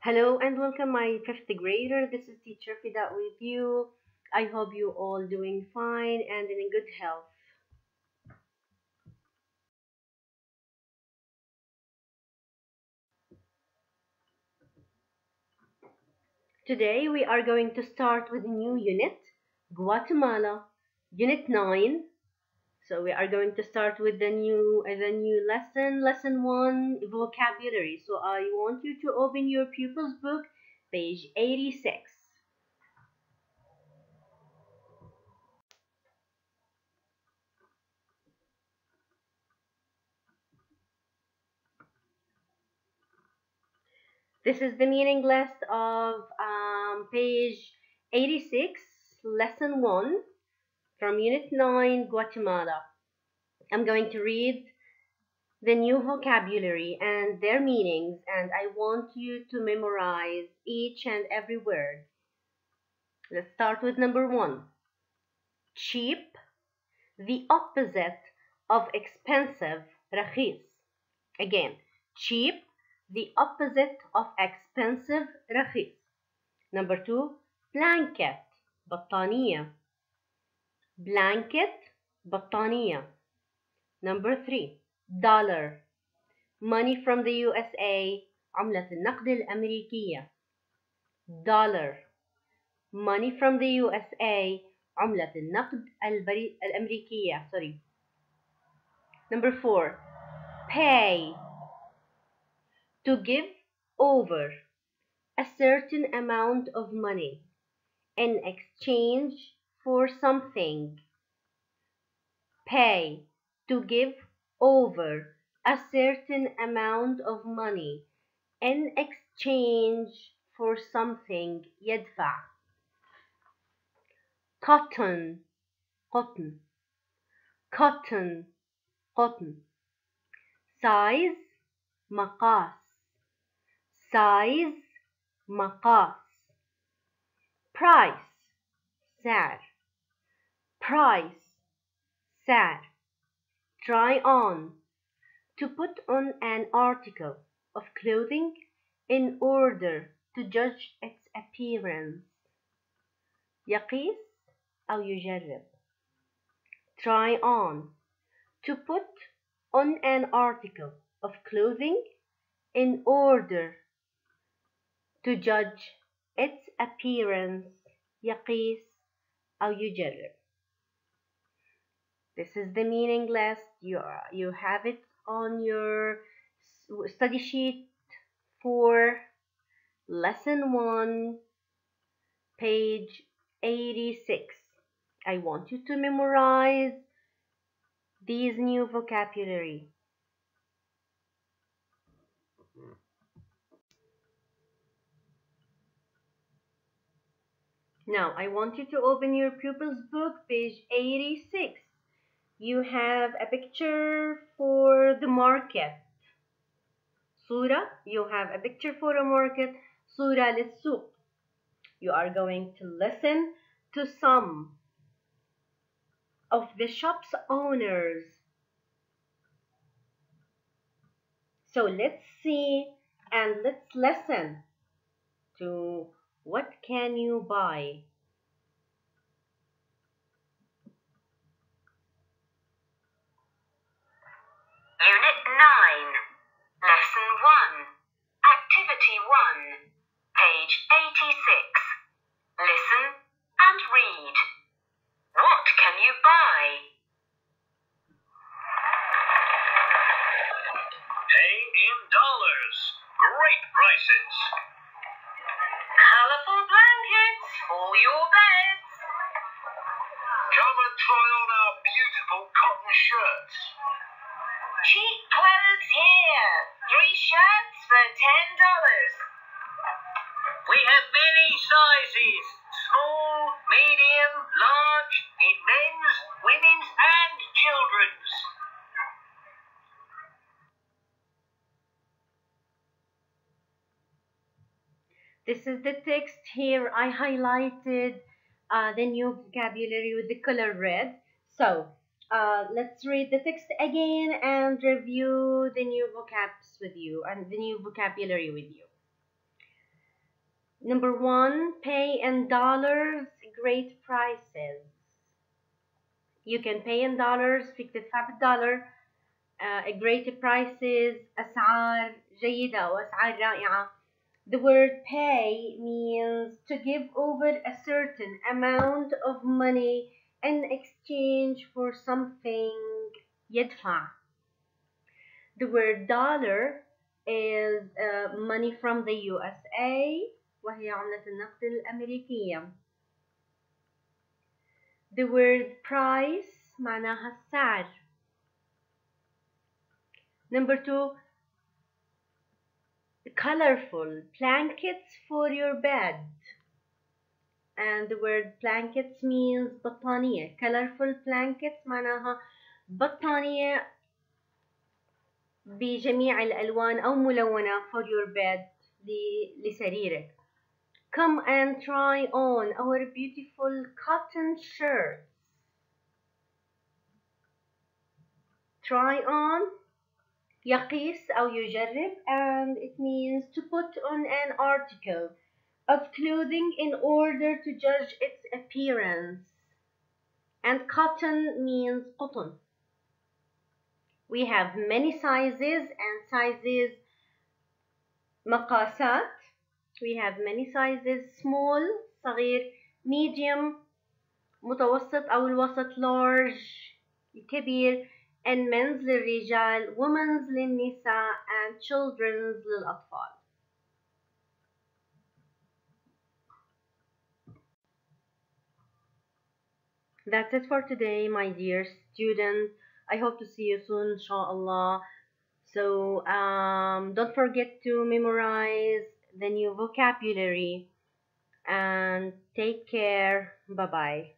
Hello and welcome my fifth grader. This is teacher Fida with you. I hope you all doing fine and in good health. Today we are going to start with a new unit, Guatemala, unit 9. So we are going to start with the new uh, the new lesson, lesson 1, vocabulary. So I want you to open your pupils book, page 86. This is the meaning list of um, page 86, lesson 1 from unit 9, Guatemala. I'm going to read the new vocabulary and their meanings, and I want you to memorize each and every word. Let's start with number one cheap, the opposite of expensive, رخيص. Again, cheap the opposite of expensive رخيص number two blanket بطانية blanket بطانية number three dollar money from the USA عملة النقد الأمريكية dollar money from the USA عملة النقد البري... الأمريكية sorry number four pay to give over a certain amount of money in exchange for something. Pay to give over a certain amount of money in exchange for something يدفع. Cotton, cotton, cotton, cotton. Size, مقاس size مقاس price سعر price سعر try on to put on an article of clothing in order to judge its appearance يقيس أو يجرب try on to put on an article of clothing in order to judge its appearance يقيس أو يجرب This is the meaning list. You, you have it on your study sheet for lesson 1, page 86. I want you to memorize these new vocabulary. Now, I want you to open your pupil's book, page 86 You have a picture for the market. Surah, you have a picture for a market. Surah للسوق. You are going to listen to some of the shop's owners. So let's see and let's listen to what can you buy? Unit 9, Lesson 1, Activity 1, page 86. Listen and read. What can you buy? Pay in dollars. Great prices. Colourful blankets for your beds. Come and try on our beautiful cotton shirts. Cheap clothes here. Three shirts for ten dollars. We have many sizes small, medium, large, in men's, women's, and children's. This is the text here. I highlighted uh, the new vocabulary with the color red. So uh, let's read the text again and review the new vocabs with you and the new vocabulary with you. Number one, pay in dollars, great prices. You can pay in dollars فيك تدفع بالدولار uh, great prices أسعار جيدة أو أسعار رائعة. The word pay means to give over a certain amount of money in exchange for something يدفع. The word dollar is uh, money from the USA وهي عملة النقد الأمريكية. The word price معناها السعر. Number two, colorful blankets for your bed. And the word blankets means بطانية. Colorful blankets معناها بطانية بجميع الألوان أو ملونة for your bed لسريرك. Come and try on our beautiful cotton shirts. Try on يقيس أو يجرب and it means to put on an article of clothing in order to judge its appearance. And cotton means cotton. We have many sizes and sizes مقاسات. We have many sizes small صغير medium متوسط أو الوسط large كبير and men's للرجال women's للنساء and children's للأطفال That's it for today, my dear students. I hope to see you soon, inshallah. So um, don't forget to memorize the new vocabulary and take care. Bye bye.